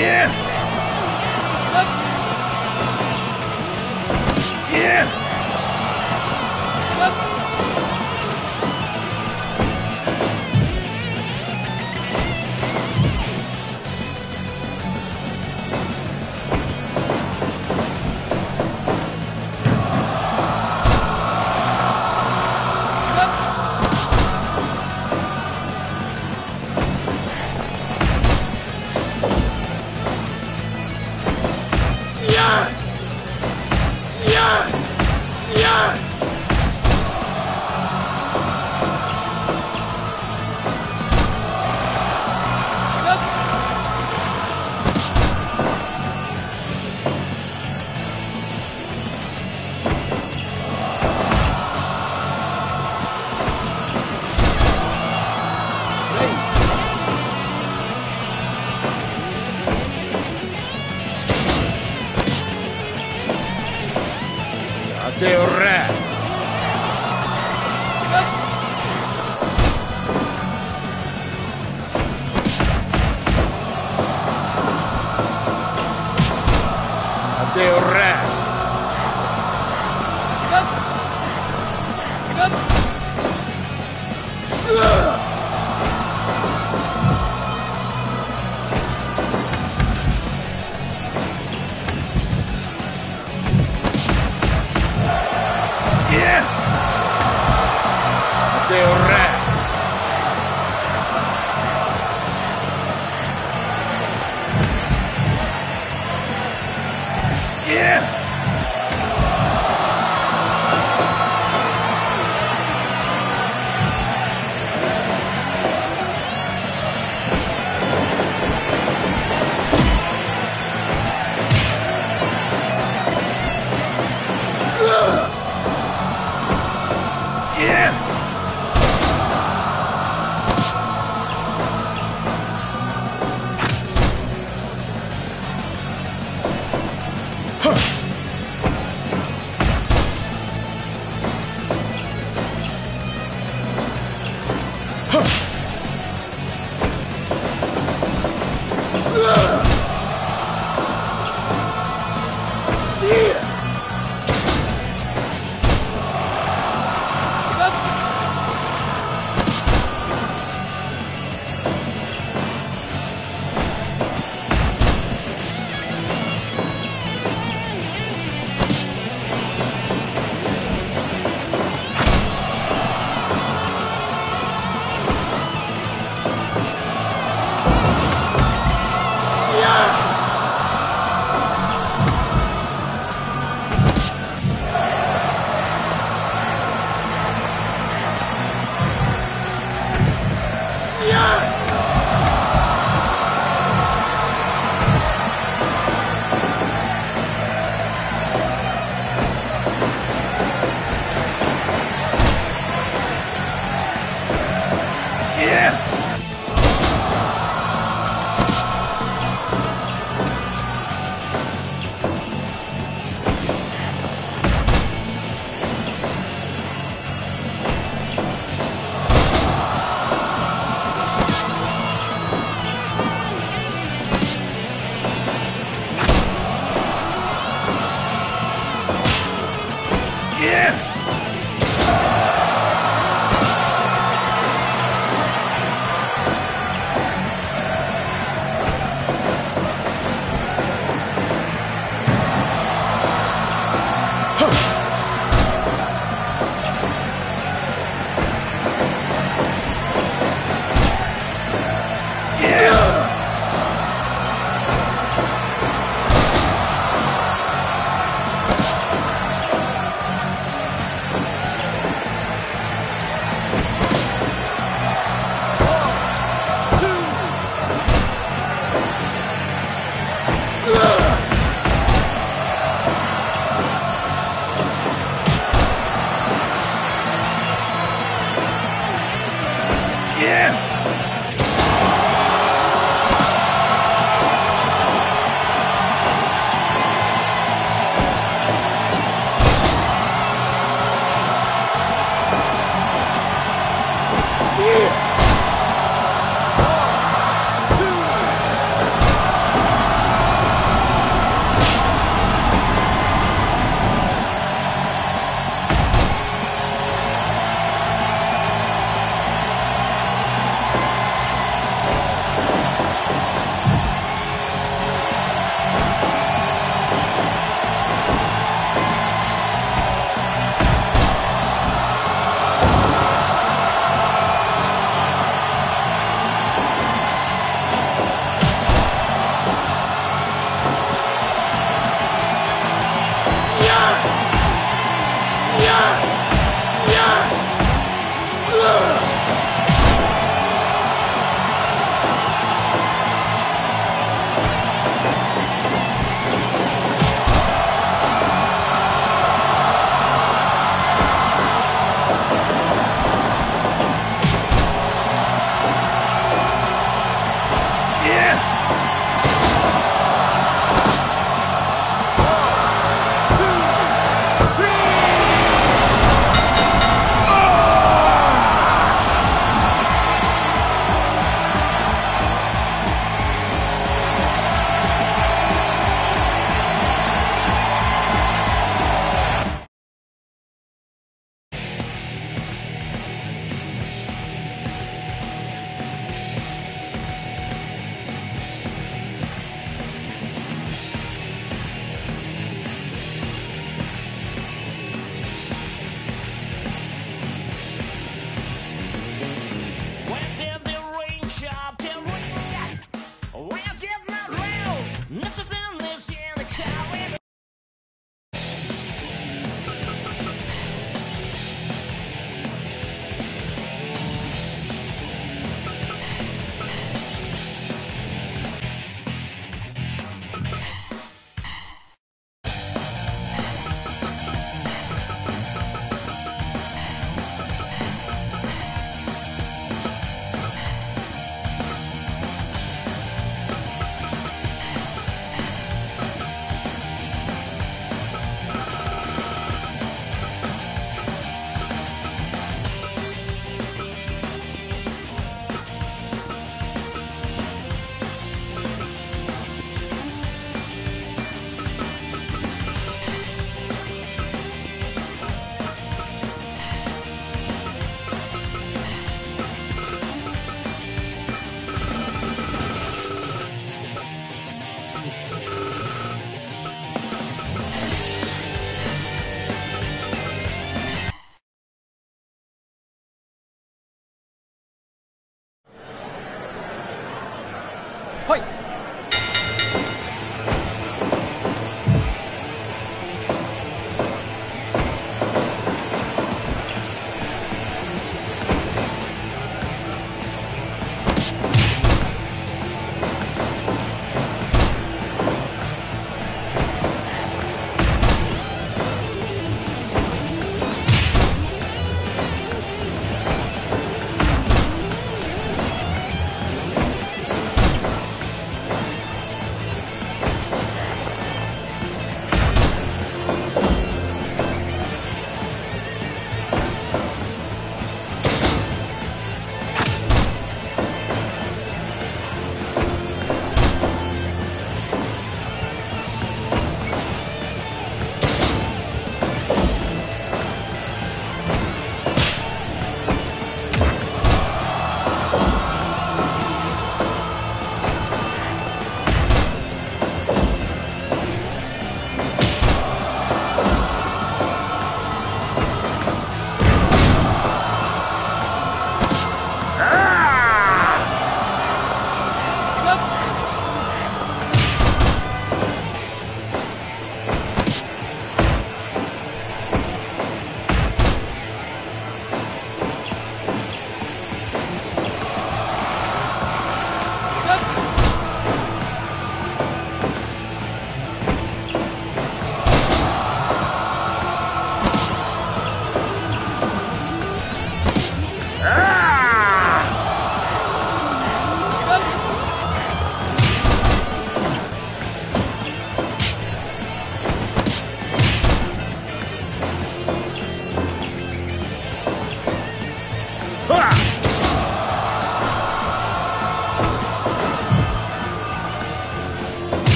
Yeah! Bye.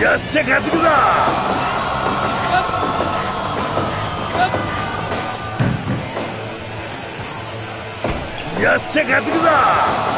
よっしゃ勝ってくぞよっしゃ勝ってくぞ